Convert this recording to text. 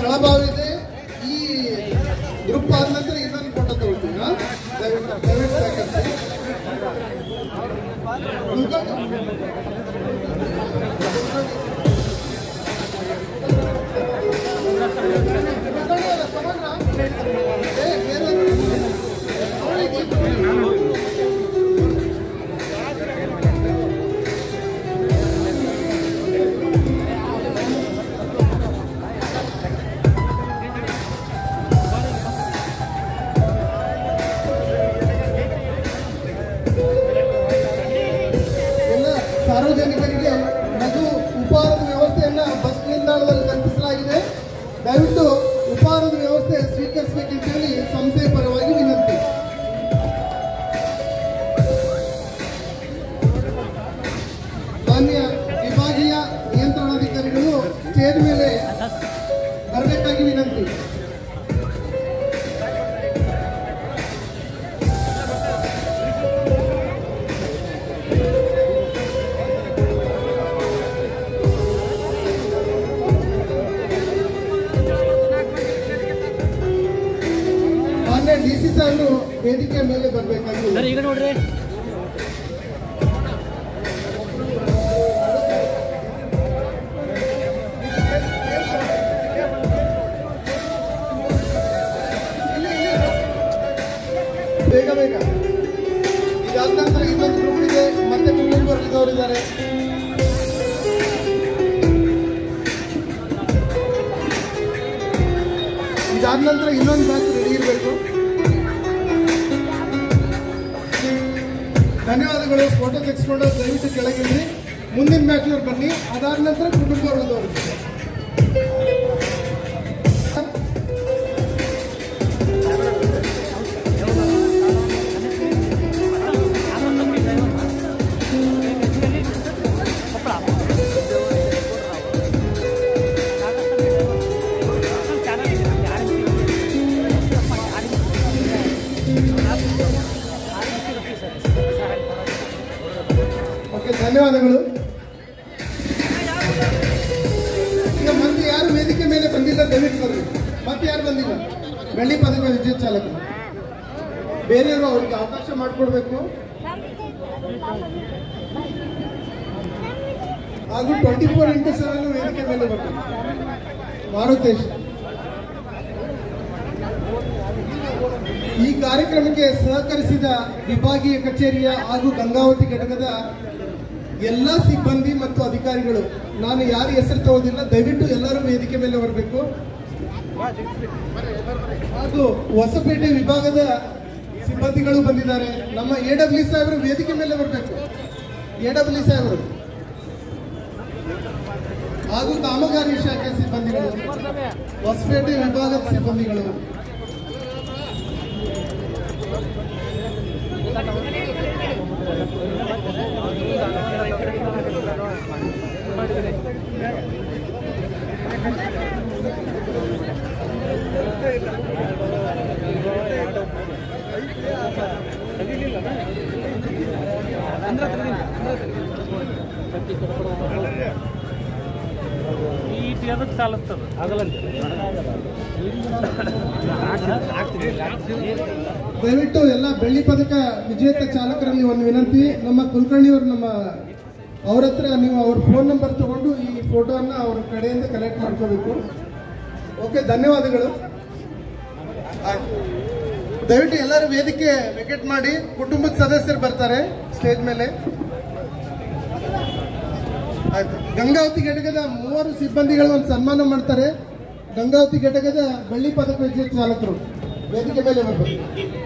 ಪ್ರಭಾವಿದೆ ಈ ಗ್ರೂಪ್ ಆದ ನಂತರ ಇನ್ನೊಂದು ಫೋಟೋ ತಗೊಳ್ತೀನಿ ದಯವಿಟ್ಟು ದಯವಿಟ್ಟು ಯಾಕಂತೆ ಸಾರ್ವಜನಿಕರಿಗೆ ಲಘು ಉಪಹಾರದ ವ್ಯವಸ್ಥೆಯನ್ನ ಬಸ್ ನಿಲ್ದಾಣದಲ್ಲಿ ಕಲ್ಪಿಸಲಾಗಿದೆ. ದಯವಿಟ್ಟು ಉಪಹಾರದ ವ್ಯವಸ್ಥೆ ಸ್ವೀಕರಿಸಬೇಕಂತ ಹೇಳಿ ಸಂಸ್ಥೆ ಪರವಾಗಿ ವಿನಂತಿ. ಮಾನ್ಯ ವಿಭಾಗೀಯ ನಿಯಂತ್ರಣಾಧಿಕಾರಿಗಳು ಸ್ಟೇಜ್ ಮೇಲೆ ಬರಬೇಕಾಗಿ ವಿನಂತಿ. ಮಾನ್ಯ ಡಿ ಸಿ ವೇದಿಕೆ ಮೇಲೆ ಬರಬೇಕಾಗಿದೆ ಈಗ ನೋಡ್ರಿ. ಬೇಗ ಬೇಗ. ಇದಾದ ನಂತರ ಇನ್ನೊಂದು ಗ್ರೂಪ್ ಇದೆ ಮತ್ತೆ ವರ್ಗದವರು ಇದ್ದಾರೆ ಇದಾದ ನಂತರ ಇನ್ನೊಂದು ಬ್ಯಾಚ್ ರೆಡಿ ಇರಬೇಕು. ಧನ್ಯವಾದಗಳು. ಫೋಟೋ ತೆಗೆಸ್ಕೊಂಡು ದಯವಿಟ್ಟು ಕೆಳಗಿಳಿ ಮುಂದಿನ ಮ್ಯಾಚ್ನವ್ರು ಬನ್ನಿ. ಅದಾದ ನಂತರ ಕುಟುಂಬ ಧನ್ಯವಾದಗಳು. ಈಗ ಮಂದಿ ಯಾರು ವೇದಿಕೆ ಮೇಲೆ ಬಂದಿಲ್ಲ, ದಯವಿಟ್ಟು ಬರ್ರಿ ಮತ್ತೆ ಯಾರು ಬಂದಿಲ್ಲ? ಬೆಳ್ಳಿ ಪದಕ ವಿದ್ಯುತ್ ಚಾಲಕರು ಬೇರೆಯವರು ಅವ್ರಿಗೆ ಅವಕಾಶ ಮಾಡಿಕೊಡ್ಬೇಕು. ಹಾಗೂ ಟ್ವೆಂಟಿ ಫೋರ್ ಇಂಟು ಸೆವೆನ್ ವೇದಿಕೆ ಮೇಲೆ ಬರ್ಬೇಕು ಮಾರುತೇಶ್. ಈ ಕಾರ್ಯಕ್ರಮಕ್ಕೆ ಸಹಕರಿಸಿದ ವಿಭಾಗೀಯ ಕಚೇರಿಯ ಹಾಗೂ ಗಂಗಾವತಿ ಘಟಕದ ಎಲ್ಲ ಸಿಬ್ಬಂದಿ ಮತ್ತು ಅಧಿಕಾರಿಗಳು, ನಾನು ಯಾರು ಹೆಸರು ತಗೋದಿಲ್ಲ ದಯವಿಟ್ಟು ಎಲ್ಲರೂ ವೇದಿಕೆ ಮೇಲೆ ಬರಬೇಕು ಹಾಗೂ ಹೊಸಪೇಟೆ ವಿಭಾಗದ ಸಿಬ್ಬಂದಿಗಳು ಬಂದಿದ್ದಾರೆ. ನಮ್ಮ ಎ ಡಬ್ಲ್ಯೂ ಸಾಹೇಬರು ವೇದಿಕೆ ಮೇಲೆ ಬರಬೇಕು ಎ ಡಬ್ಲ್ಯೂ ಸಾಹೇಬರು. ಹಾಗೂ ಕಾಮಗಾರಿ ಶಾಖೆ ಸಿಬ್ಬಂದಿಗಳು, ಹೊಸಪೇಟೆ ವಿಭಾಗದ ಸಿಬ್ಬಂದಿಗಳು. ಈ ಅದಕ್ಕೆ ಸಾಲತ್ತದ. ಆಗಲ್ಲಂತೆ. ದಯವಿಟ್ಟು ಎಲ್ಲ ಬೆಳ್ಳಿ ಪದಕ ವಿಜೇತ ಚಾಲಕರಲ್ಲಿ ಒಂದು ವಿನಂತಿ. ನಮ್ಮ ಕುಲಕರ್ಣಿಯವರು ನಮ್ಮ ಅವ್ರ ಹತ್ರ ನೀವು ಅವ್ರ ಫೋನ್ ನಂಬರ್ ತಗೊಂಡು ಈ ಫೋಟೋನ ಅವ್ರ ಕಡೆಯಿಂದ ಕಲೆಕ್ಟ್ ಮಾಡ್ಕೋಬೇಕು. ಓಕೆ ಧನ್ಯವಾದಗಳು. ದಯವಿಟ್ಟು ಎಲ್ಲರೂ ವೇದಿಕೆ ವಿಕೆಟ್ ಮಾಡಿ ಕುಟುಂಬದ ಸದಸ್ಯರು ಬರ್ತಾರೆ ಸ್ಟೇಜ್ ಮೇಲೆ. ಗಂಗಾವತಿ ಘಟಕದ ಮೂವರು ಸಿಬ್ಬಂದಿಗಳು ಒಂದು ಸನ್ಮಾನ ಮಾಡ್ತಾರೆ. ಗಂಗಾವತಿ ಘಟಕದ ಬೆಳ್ಳಿ ಪದಕ ವಿಜೇತ ಚಾಲಕರು ವೇದಿಕೆ ಮೇಲೆ ಬರಬೇಕು.